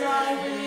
life